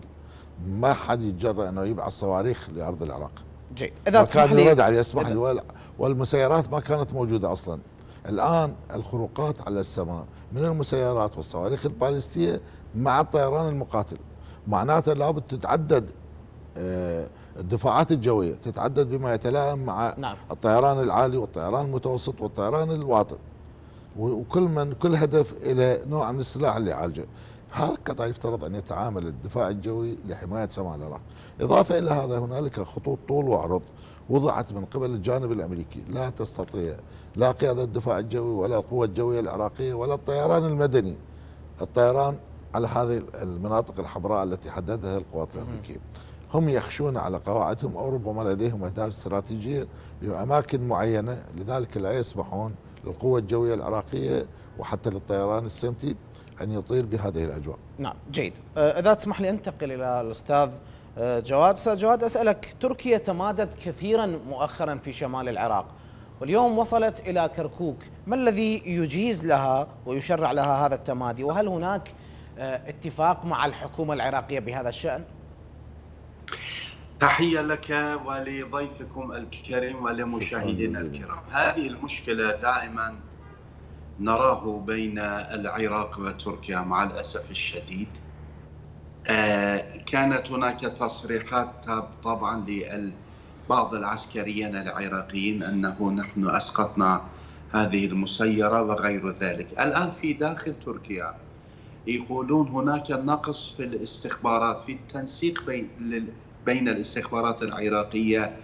ما حد يتجرأ إنه يبعث صواريخ لأرض العراق. جيد. إذا كان يرد عليه يسمح لي. والمسيرات ما كانت موجودة أصلا. الآن الخروقات على السماء من المسيرات والصواريخ البالستية مع الطيران المقاتل. معناته لابد تتعدد آه، الدفاعات الجوية تتعدد بما يتلائم مع نعم. الطيران العالي والطيران المتوسط والطيران الواطي وكل من كل هدف إلى نوع من السلاح اللي يعالجه. هكذا يفترض أن يتعامل الدفاع الجوي لحماية سماء العراق. إضافة إلى هذا هنالك خطوط طول وعرض وضعت من قبل الجانب الأمريكي. لا تستطيع لا قيادة الدفاع الجوي ولا القوة الجوية العراقية ولا الطيران المدني. الطيران على هذه المناطق الحمراء التي حددها القوات الأمريكية. هم يخشون على قواعدهم أو ربما لديهم أهداف استراتيجية باماكن معينة. لذلك لا يسمحون للقوة الجوية العراقية وحتى للطيران السمتي أن يطير بهذه الأجواء. نعم جيد. آه، إذا تسمح لي أنتقل إلى الأستاذ آه، جواد، أستاذ جواد أسألك تركيا تمادت كثيرا مؤخرا في شمال العراق واليوم وصلت إلى كركوك، ما الذي يجيز لها ويشرع لها هذا التمادي؟ وهل هناك آه، اتفاق مع الحكومة العراقية بهذا الشأن؟ تحية لك ولضيفكم الكريم ولمشاهدينا الكرام. هذه المشكلة دائما نراه بين العراق وتركيا مع الأسف الشديد. آه، كانت هناك تصريحات طبعا لبعض العسكريين العراقيين أنه نحن أسقطنا هذه المسيرة وغير ذلك. الآن في داخل تركيا يقولون هناك نقص في الاستخبارات في التنسيق بين بين الاستخبارات العراقية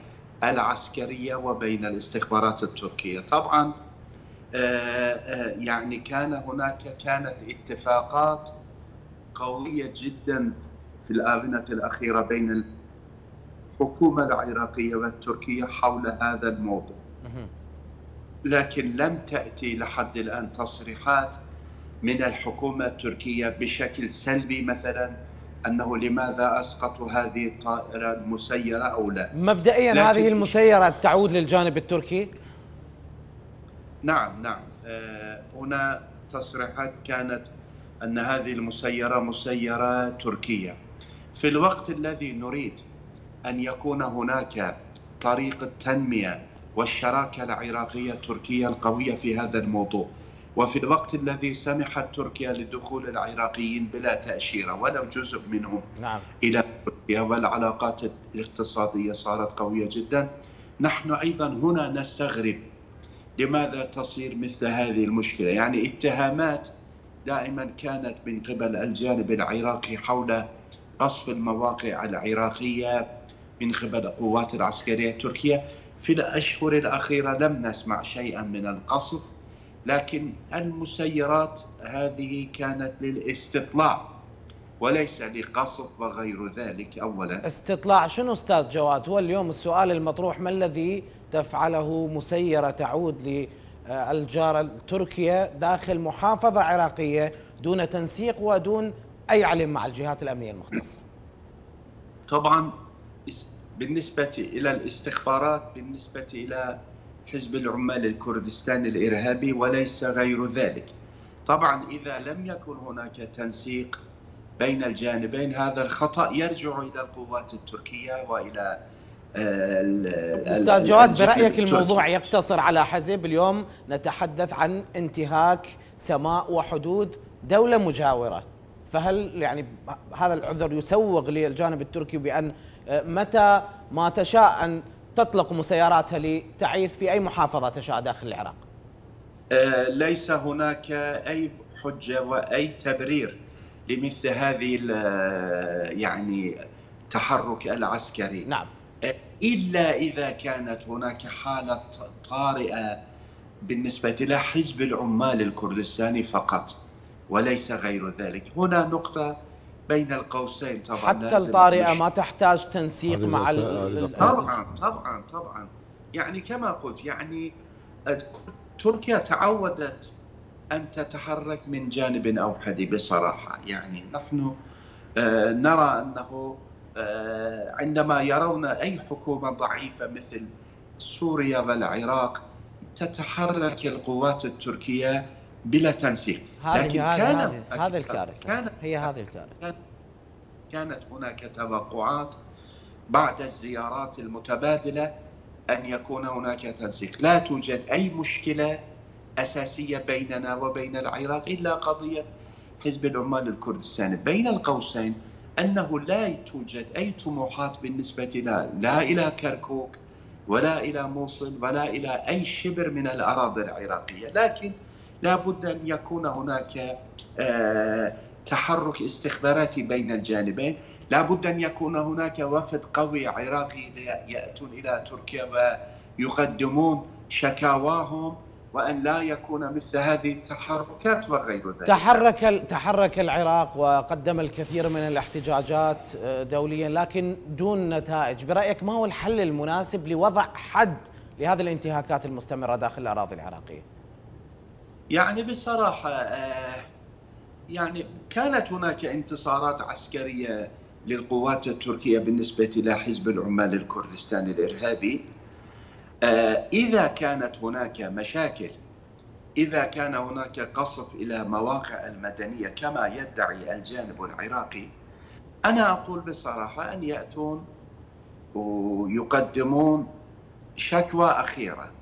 العسكرية وبين الاستخبارات التركية. طبعا آه، آه، يعني كان هناك كانت اتفاقات قوية جدا في الآونة الأخيرة بين الحكومة العراقية والتركية حول هذا الموضوع. لكن لم تأتي لحد الآن تصريحات من الحكومة التركية بشكل سلبي مثلا أنه لماذا اسقطوا هذه الطائرة المسيرة أو لا؟ مبدئيا هذه المسيرة تعود للجانب التركي؟ نعم نعم. آه، هنا تصريحات كانت أن هذه المسيرة مسيرة تركية. في الوقت الذي نريد أن يكون هناك طريقه تنميه والشراكة العراقيه التركيه القوية في هذا الموضوع وفي الوقت الذي سمحت تركيا لدخول العراقيين بلا تأشيرة ولو جزء منهم نعم. إلى تركيا والعلاقات الاقتصادية صارت قوية جدا. نحن أيضا هنا نستغرب لماذا تصير مثل هذه المشكلة. يعني اتهامات دائما كانت من قبل الجانب العراقي حول قصف المواقع العراقية من قبل القوات العسكرية التركية. في الأشهر الأخيرة لم نسمع شيئا من القصف. لكن المسيرات هذه كانت للاستطلاع وليس لقصف وغير ذلك. اولا استطلاع شنو أستاذ جواد؟ هو اليوم السؤال المطروح ما الذي تفعله مسيرة تعود للجاره تركيا داخل محافظة عراقية دون تنسيق ودون أي علم مع الجهات الأمنية المختصة؟ طبعا بالنسبة إلى الاستخبارات بالنسبة إلى حزب العمال الكردستاني الإرهابي وليس غير ذلك. طبعا إذا لم يكن هناك تنسيق بين الجانبين هذا الخطأ يرجع إلى القوات التركية وإلى آه، أستاذ جواد برأيك الموضوع يقتصر على حزب اليوم؟ نتحدث عن انتهاك سماء وحدود دولة مجاورة. فهل يعني هذا العذر يسوغ للجانب التركي بأن آه، متى ما تشاء أن تطلق مسيراتها لتعيث في أي محافظة تشاء داخل العراق؟ آه، ليس هناك أي حجة وأي تبرير لمثل هذه يعني التحرك العسكري. نعم. إلا إذا كانت هناك حالة طارئة بالنسبة إلى حزب العمال الكردستاني فقط وليس غير ذلك. هنا نقطة بين القوسين طبعا حتى الطارئة ما تحتاج تنسيق مع طبعا طبعا طبعا. يعني كما قلت يعني تركيا تعودت أن تتحرك من جانب أوحدي بصراحة. يعني نحن آه، نرى أنه آه، عندما يرون أي حكومة ضعيفة مثل سوريا والعراق تتحرك القوات التركية بلا تنسيق. لكن كان هذه الكارثة. كانت هي هذه الكارثة. كانت هناك توقعات بعد الزيارات المتبادلة أن يكون هناك تنسيق. لا توجد أي مشكلة أساسية بيننا وبين العراق إلا قضية حزب العمال الكردستاني. بين القوسين أنه لا توجد أي طموحات بالنسبة لنا لا إلى كركوك ولا إلى موصل ولا إلى أي شبر من الأراضي العراقية. لكن لا بد أن يكون هناك آه، تحرك استخباراتي بين الجانبين لا بد أن يكون هناك وفد قوي عراقي يأتون إلى تركيا ويقدمون شكاواهم وأن لا يكون مثل هذه التحركات وغير ذلك. تحرك تحرك العراق وقدم الكثير من الاحتجاجات آه، دوليا لكن دون نتائج، برأيك ما هو الحل المناسب لوضع حد لهذه الانتهاكات المستمرة داخل الأراضي العراقية؟ يعني بصراحة آه، يعني كانت هناك انتصارات عسكرية للقوات التركية بالنسبة إلى حزب العمال الكردستاني الإرهابي. آه، إذا كانت هناك مشاكل إذا كان هناك قصف إلى مواقع المدنية كما يدعي الجانب العراقي أنا أقول بصراحة أن يأتون ويقدمون شكوى أخيرة.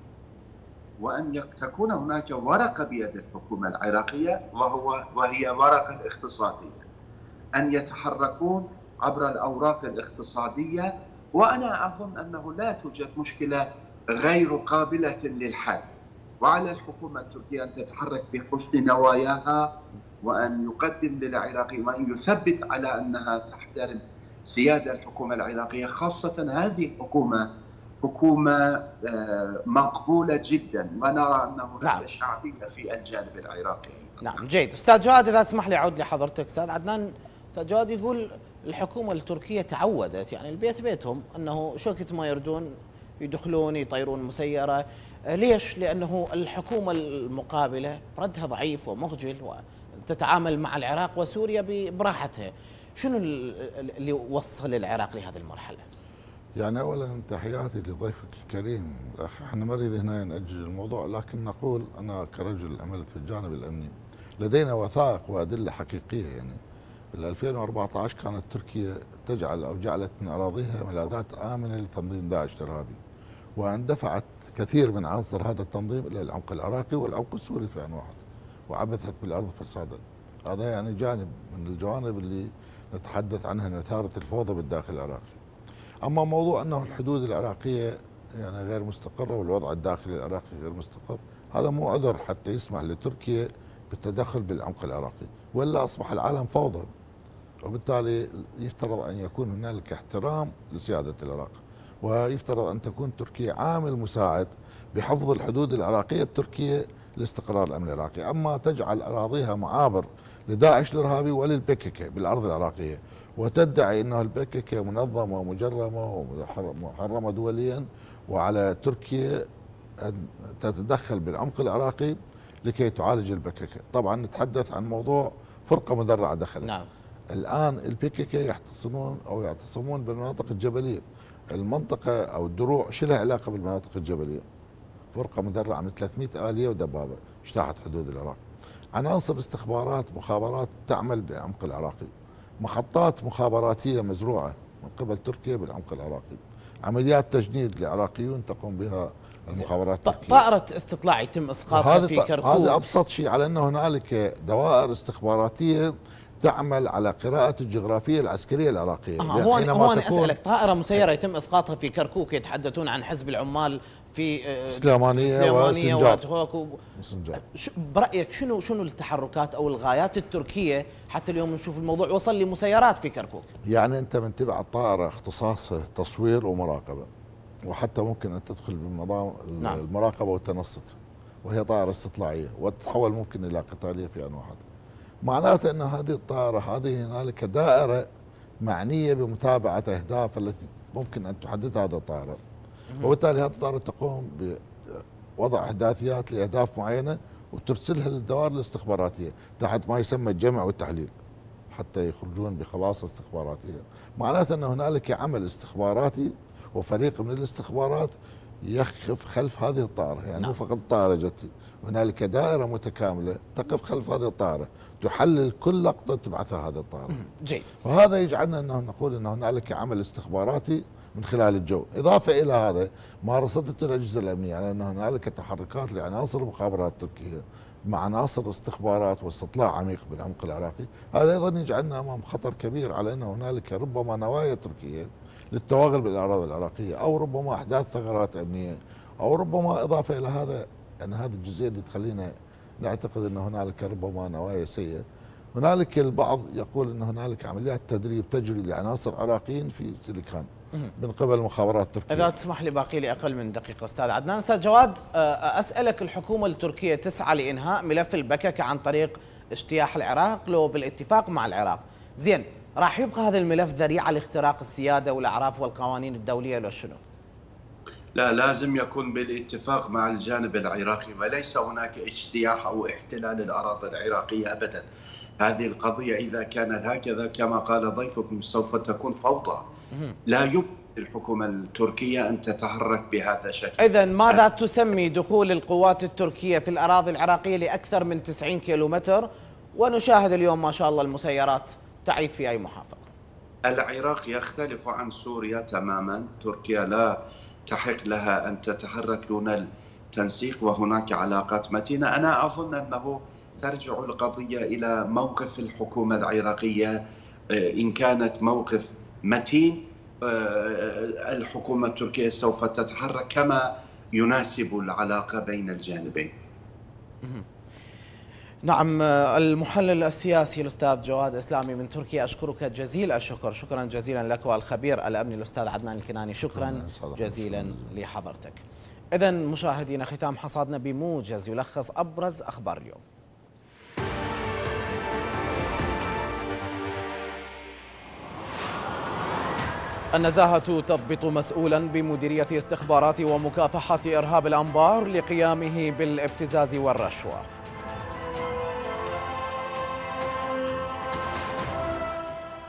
وأن تكون هناك ورقة بيد الحكومة العراقية وهو وهي ورقة اقتصادية. أن يتحركون عبر الأوراق الاقتصادية وأنا أظن أنه لا توجد مشكلة غير قابلة للحل. وعلى الحكومة التركية أن تتحرك بحسن نواياها وأن يقدم للعراقي وأن يثبت على أنها تحترم سيادة الحكومة العراقية خاصة هذه الحكومة حكومة آه، مقبولة جدا. ونرى هناك نعم. شعبية في الجانب العراقي. نعم جيد. أستاذ جواد إذا اسمح لي أعود لحضرتك. أستاذ عدنان أستاذ جواد يقول الحكومة التركية تعودت. يعني البيت بيتهم أنه شوكة ما يردون يدخلون يطيرون مسيرة. آه، ليش؟ لأنه الحكومة المقابلة ردها ضعيف ومخجل وتتعامل مع العراق وسوريا براحتها. شنو اللي وصل العراق لهذه المرحلة؟ يعني اولا تحياتي لضيفك الكريم. الاخ إحنا ما نريد هنا نأجل الموضوع لكن نقول أنا كرجل عملت في الجانب الأمني. لدينا وثائق وأدلة حقيقية يعني. بال 2014 كانت تركيا تجعل أو جعلت من أراضيها ملاذات آمنة لتنظيم داعش الإرهابي. وان دفعت كثير من عناصر هذا التنظيم إلى العمق العراقي والعمق السوري في ان واحد وعبثت بالأرض فسادا. هذا يعني جانب من الجوانب اللي نتحدث عنها نثارة الفوضى بالداخل العراقي. أما موضوع أنه الحدود العراقية يعني غير مستقرة والوضع الداخلي العراقي غير مستقر هذا مو عذر حتى يسمح لتركيا بالتدخل بالعمق العراقي ولا أصبح العالم فوضى وبالتالي يفترض أن يكون هنالك احترام لسيادة العراق ويفترض أن تكون تركيا عامل مساعد بحفظ الحدود العراقية التركية لاستقرار الأمن العراقي أما تجعل أراضيها معابر لداعش الإرهابي وللبككة بالأرض العراقية. وتدعي أنه البككة منظمة ومجرمة ومحرمة دوليا وعلى تركيا أن تتدخل بالعمق العراقي لكي تعالج البككة طبعا نتحدث عن موضوع فرقة مدرعة دخلت. نعم. الآن البككة يحتصمون أو يعتصمون بالمناطق الجبلية. المنطقة أو الدروع شو لها علاقة بالمناطق الجبلية؟ فرقة مدرعة من 300 آلية ودبابة اجتاحت حدود العراق. عناصر استخبارات مخابرات تعمل بعمق العراقي. محطات مخابراتية مزروعة من قبل تركيا بالعمق العراقي. عمليات تجنيد لعراقيون تقوم بها المخابرات التركية. طائرة استطلاع يتم إسقاطها في كركوك. هذا أبسط شيء على انه هنالك دوائر استخباراتية تعمل على قراءة الجغرافية العسكرية العراقية. آه هو هو أنا أسألك طائرة مسيرة يتم إسقاطها في كركوك يتحدثون عن حزب العمال في آه، سليمانية, سليمانية وسنجار برأيك شنو شنو التحركات أو الغايات التركية حتى اليوم نشوف الموضوع وصل لمسيرات في كركوك؟ يعني أنت من تبع الطائرة اختصاص تصوير ومراقبة وحتى ممكن أن تدخل بنظام نعم. المراقبة والتنصت وهي طائرة استطلاعية وتتحول ممكن إلى قتالية في أن واحد معناته أن هذه الطائرة هذه هنالك دائرة معنية بمتابعة أهداف التي ممكن أن تحددها هذه الطائرة. وبالتالي هذه الطائرة تقوم بوضع إحداثيات لأهداف معينة وترسلها للدوائر الاستخباراتية. تحت ما يسمى الجمع والتحليل حتى يخرجون بخلاصة استخباراتية معناته أن هنالك عمل استخباراتي وفريق من الاستخبارات يخف خلف هذه الطائرة يعني نعم. مو فقط الطائرة جت هنالك دائرة متكاملة تقف خلف هذه الطائرة تحلل كل لقطة تبعثها هذه الطائرة. جيد. وهذا يجعلنا أنه نقول أن هنالك عمل استخباراتي من خلال الجو. إضافة إلى هذا مارست الأجهزة الأمنية على أن هنالك تحركات لعناصر المخابرات التركية مع عناصر استخبارات واستطلاع عميق بالعمق العراقي. هذا أيضا يجعلنا أمام خطر كبير على أن هنالك ربما نوايا تركية للتوغل بالأراضي العراقية أو ربما أحداث ثغرات أمنية أو ربما إضافة إلى هذا يعني هذه الجزئية اللي تخلينا نعتقد أن هنالك ربما نوايا سيئة. هنالك البعض يقول أن هنالك عمليات تدريب تجري لعناصر عراقيين في سيليكان من قبل المخابرات التركية. إذا تسمح لي باقي لي أقل من دقيقة أستاذ عدنان. أستاذ جواد أسألك الحكومة التركية تسعى لإنهاء ملف البككة عن طريق اجتياح العراق لو بالاتفاق مع العراق. زين راح يبقى هذا الملف ذريعة لاختراق السيادة والأعراف والقوانين الدولية لو شنو؟ لا لازم يكون بالاتفاق مع الجانب العراقي وليس هناك اجتياح أو احتلال الأراضي العراقية ابدا. هذه القضية إذا كانت هكذا كما قال ضيفكم سوف تكون فوضى. لا يمكن الحكومة التركية أن تتحرك بهذا الشكل. اذا ماذا تسمي دخول القوات التركية في الأراضي العراقية لأكثر من 90 كيلومتر ونشاهد اليوم ما شاء الله المسيرات تعيث في أي محافظة؟ العراق يختلف عن سوريا تماما، تركيا لا تحق لها أن تتحرك دون التنسيق وهناك علاقات متينة. أنا أظن أنه ترجع القضية إلى موقف الحكومة العراقية آه، إن كانت موقف متين آه، الحكومة التركية سوف تتحرك كما يناسب العلاقة بين الجانبين. نعم المحلل السياسي الأستاذ جواد إسلامي من تركيا أشكرك جزيل الشكر. شكرا جزيلا لك والخبير الأمني الأستاذ عدنان الكناني. شكرا جزيلا لحضرتك. إذا مشاهدينا ختام حصادنا بموجز يلخص أبرز أخبار اليوم. النزاهة تضبط مسؤولا بمديرية استخبارات ومكافحة إرهاب الأنبار لقيامه بالابتزاز والرشوة.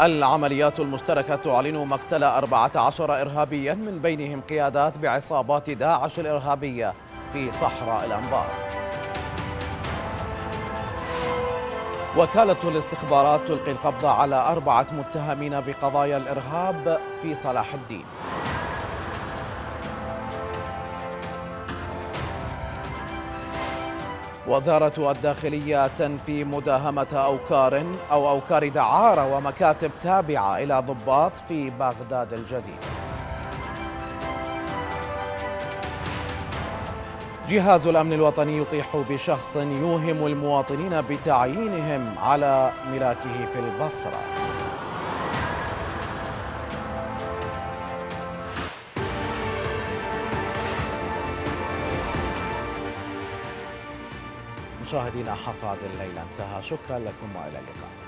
العمليات المشتركة تعلن مقتل 14 إرهابيا من بينهم قيادات بعصابات داعش الإرهابية في صحراء الأنبار. وكالة الاستخبارات تلقي القبض على أربعة متهمين بقضايا الإرهاب في صلاح الدين. وزارة الداخلية تنفي مداهمة أوكار أو أوكار دعارة ومكاتب تابعة إلى ضباط في بغداد الجديد. جهاز الأمن الوطني يطيح بشخص يوهم المواطنين بتعيينهم على ملاكه في البصرة. مشاهدينا حصاد الليلة انتهى. شكرا لكم وإلى اللقاء.